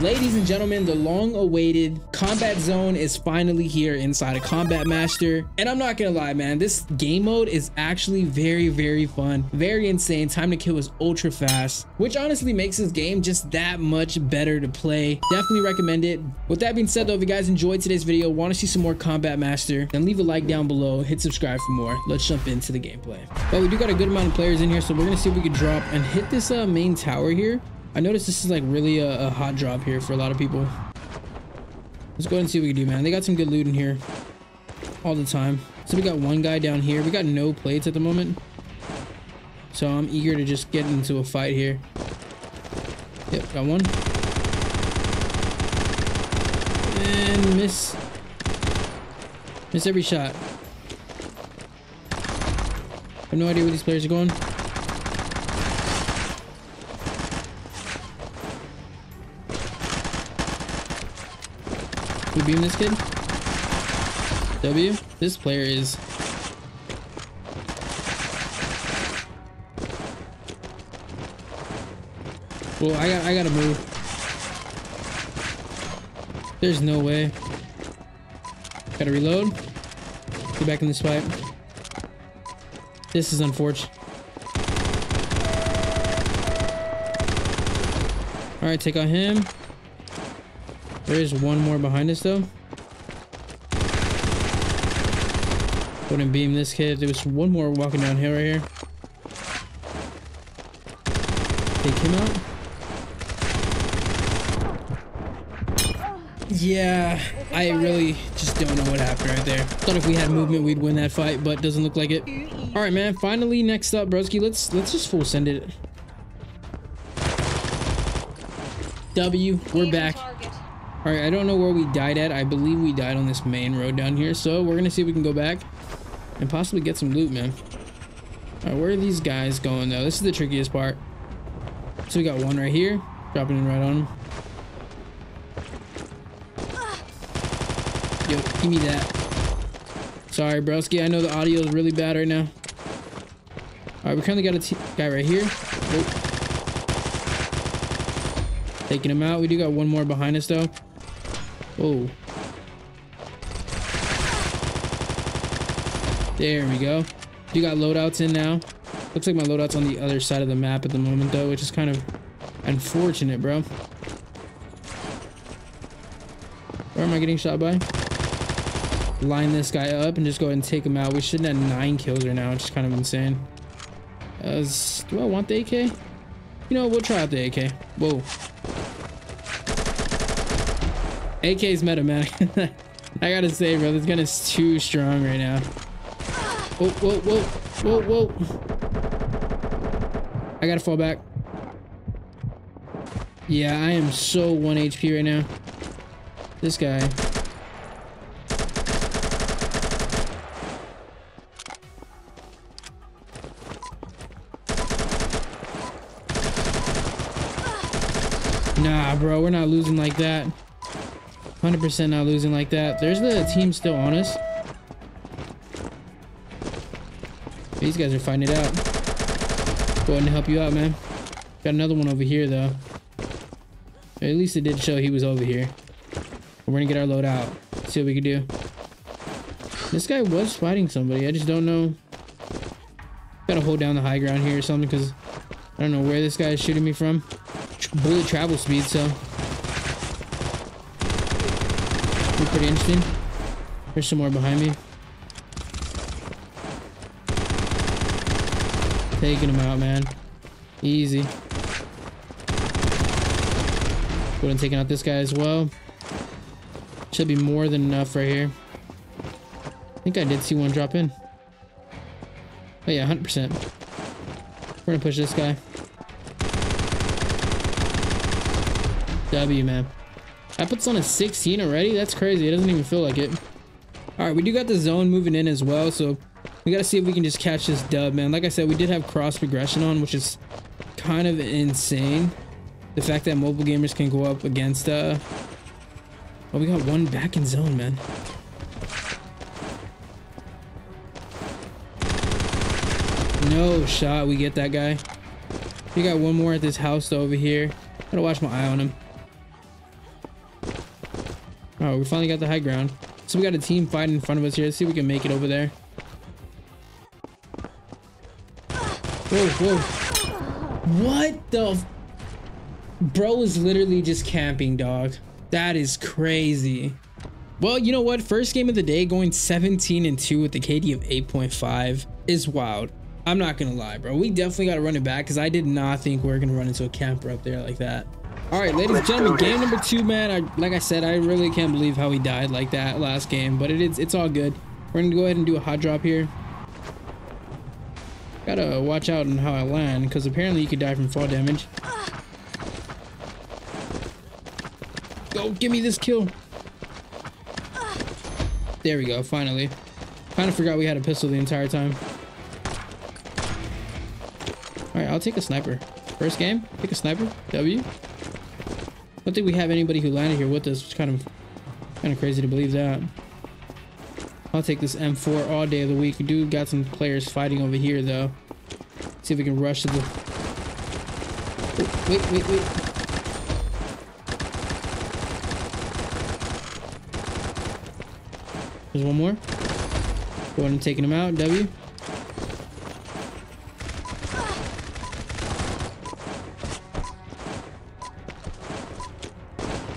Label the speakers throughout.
Speaker 1: Ladies and gentlemen, the long awaited combat zone is finally here inside of Combat Master. And I'm not gonna lie, man, this game mode is actually very, very fun, very insane. Time to kill is ultra fast, which honestly makes this game just that much better to play. Definitely recommend it. With that being said though, if you guys enjoyed today's video, want to see some more Combat Master, then leave a like down below, hit subscribe for more. Let's jump into the gameplay. But we do got a good amount of players in here, so we're gonna see if we can drop and hit this uh, main tower here. I noticed this is like really a, a, hot drop here for a lot of people. Let's go ahead and see what we can do, man. They got some good loot in here all the time. So we got one guy down here. We got no plates at the moment. So I'm eager to just get into a fight here. Yep, got one. And miss. Miss every shot. I have no idea where these players are going. We beam this kid? W? This player is... Well, I got I gotta move. There's no way. Gotta reload. Get back in this fight. This is unfortunate. Alright, take out him. There is one more behind us though. Wouldn't beam this kid. There was one more walking downhill right here. Take him out. Yeah, I really just don't know what happened right there. Thought if we had movement, we'd win that fight, but doesn't look like it. All right, man. Finally, next up, broski. Let's let's just full send it. W, we're back. All right, I don't know where we died at. I believe we died on this main road down here. So we're going to see if we can go back and possibly get some loot, man. All right, where are these guys going, though? This is the trickiest part. So we got one right here. Dropping in right on him. Yo, give me that. Sorry, broski. I know the audio is really bad right now. All right, we currently got a guy right here. Taking him out. We do got one more behind us, though. Oh. There we go. You got loadouts in now. Looks like my loadout's on the other side of the map at the moment though, which is kind of unfortunate, bro. Where am I getting shot by? Line this guy up and just go ahead and take him out. We shouldn't have nine kills right now, which is kind of insane. Uh, As, do I want the AK? You know, we'll try out the AK. Whoa. AK's meta, man. I gotta say, bro, this gun is too strong right now. Whoa, whoa, whoa, whoa, whoa. I gotta fall back. Yeah, I am so 1 HP right now. This guy. Nah, bro, we're not losing like that. 100% not losing like that. There's the team still on us. These guys are fighting it out. Go ahead and help you out, man. Got another one over here, though. At least it did show he was over here. We're gonna get our load out. See what we can do. This guy was fighting somebody. I just don't know. Gotta hold down the high ground here or something because I don't know where this guy is shooting me from. Bullet travel speed, so be pretty interesting. There's some more behind me. Taking him out, man. Easy. Go and taking out this guy as well. Should be more than enough right here. I think I did see one drop in. Oh yeah, 100%. We're gonna push this guy. W, man. That puts on a 16 already? That's crazy. It doesn't even feel like it. All right, we do got the zone moving in as well, so we got to see if we can just catch this dub, man. Like I said, we did have cross progression on, which is kind of insane. The fact that mobile gamers can go up against, uh... Well, we got one back in zone, man. No shot. We get that guy. We got one more at this house over here. Gotta watch my eye on him. Oh, we finally got the high ground. So we got a team fighting in front of us here. Let's see if we can make it over there. Whoa, whoa. What the? Bro is literally just camping, dog. That is crazy. Well, you know what? First game of the day going 17 and 2 with the KD of 8.5 is wild. I'm not gonna lie, bro. We definitely gotta run it back because I did not think we are gonna run into a camper up there like that. All right, ladies and gentlemen, game number two, man. I, like I said, I really can't believe how he died like that last game, but it is it's all good. We're gonna go ahead and do a hot drop here. Gotta watch out on how I land because apparently you could die from fall damage. Go, give me this kill. There we go, finally. Kind of forgot we had a pistol the entire time. Alright, I'll take a sniper. First game, take a sniper. W. Don't think we have anybody who landed here with us. It's kind of kind of crazy to believe that. I'll take this M4 all day of the week. We do got some players fighting over here though. See if we can rush to the. Wait, wait, wait. There's one more. Go ahead and taking him out. W.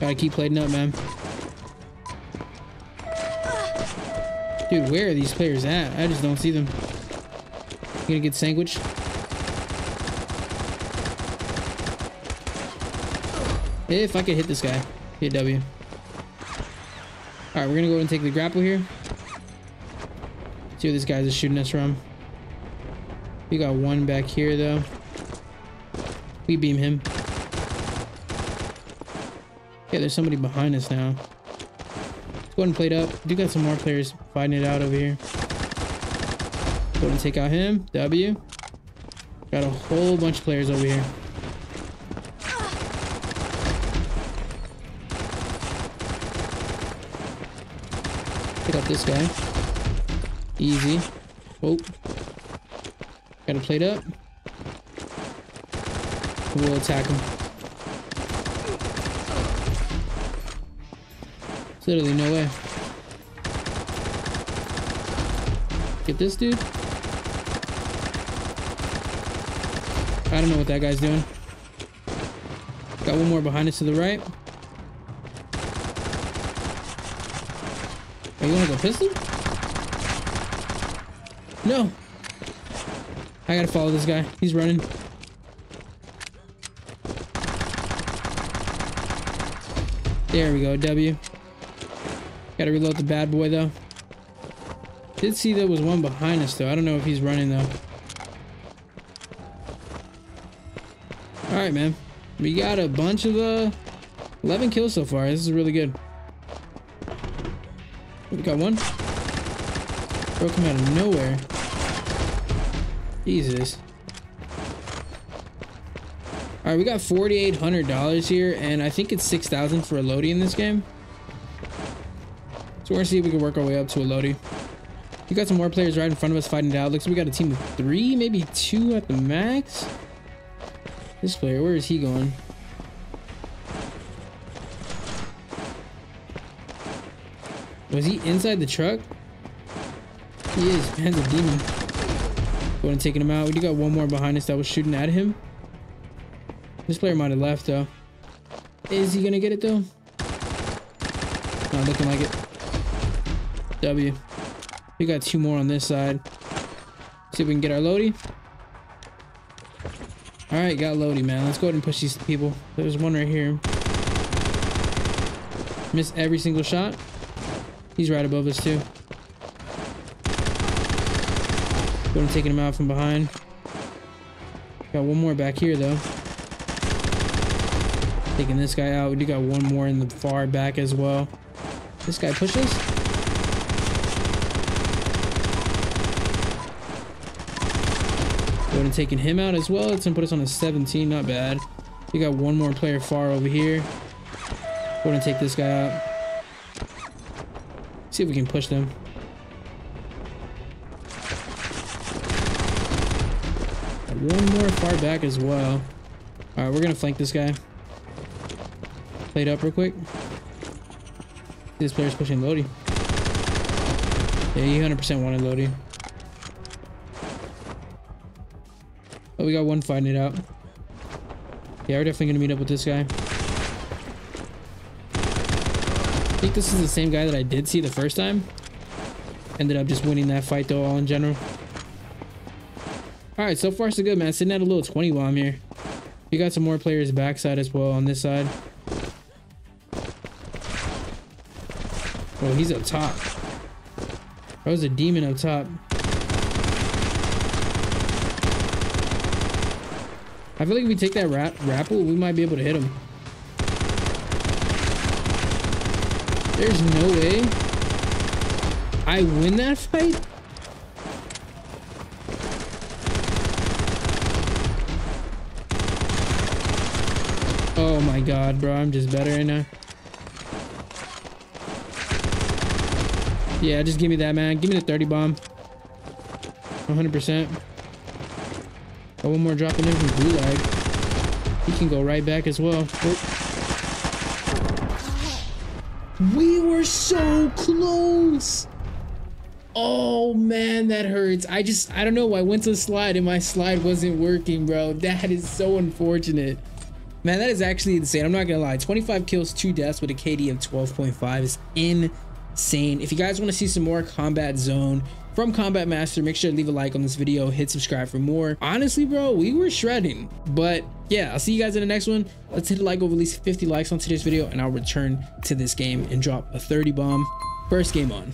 Speaker 1: Gotta keep plating up, man. Dude, where are these players at? I just don't see them. You gonna get sandwiched? If I could hit this guy. Hit W. Alright, we're gonna go and take the grapple here. See where this guy's shooting us from. We got one back here though. We beam him. Yeah, there's somebody behind us now. Let's go ahead and play it up. Do got some more players fighting it out over here. Go ahead and take out him. W. Got a whole bunch of players over here. Pick up this guy. Easy. Oh. Got a plate up. We'll attack him. Literally no way. Get this dude. I don't know what that guy's doing. Got one more behind us to the right. Are you gonna go pistol? No. I gotta follow this guy. He's running. There we go, W. Gotta reload the bad boy though. Did see there was one behind us though. I don't know if he's running though. Alright, man. We got a bunch of uh 11 kills so far. This is really good. We got one. Broke him out of nowhere. Jesus. Alright, we got $4,800 here, and I think it's 6000 for a Lodi in this game. So we're gonna see if we can work our way up to a Lodi. We got some more players right in front of us fighting it out. Looks like we got a team of three, maybe two at the max. This player, where is he going? Was he inside the truck? He is. Man's a demon. Going and taking him out. We do got one more behind us that was shooting at him. This player might have left though. Is he gonna get it though? Not looking like it. W. We got two more on this side. See if we can get our Lodi. Alright, got Lodi, man. Let's go ahead and push these people. There's one right here. Missed every single shot. He's right above us, too. Go and taking him out from behind. Got one more back here, though. Taking this guy out. We do got one more in the far back as well. This guy pushes. Go and taking him out as well. It's gonna put us on a 17, not bad. We got one more player far over here. Go and take this guy out. See if we can push them. One more far back as well. All right, we're gonna flank this guy. Played up real quick. This player's pushing Lodi. Yeah, he 100% wanted Lodi. We got one fighting it out. Yeah, we're definitely gonna meet up with this guy. I think this is the same guy that I did see the first time. Ended up just winning that fight though, all in general. All right, so far so good, man. Sitting at a little 20 bomb here. We got some more players backside as well on this side. Oh, he's up top. That was a demon up top. I feel like if we take that rap rappel, we might be able to hit him. There's no way I win that fight? Oh my god, bro. I'm just better right now. Yeah, just give me that, man. Give me the 30 bomb. 100%. Oh, one more dropping in from Gulag. He can go right back as well. Oh. We were so close. Oh man, that hurts. I just, I don't know. Why I went to slide and my slide wasn't working, bro. That is so unfortunate. Man, that is actually insane. I'm not gonna lie. 25 kills, two deaths with a KD of 12.5 is insane. If you guys want to see some more Combat Zone from Combat Master, make sure to leave a like on this video, hit subscribe for more. Honestly, bro, we were shredding. But yeah, I'll see you guys in the next one. Let's hit a like over at least 50 likes on today's video, and I'll return to this game and drop a 30 bomb. First game on.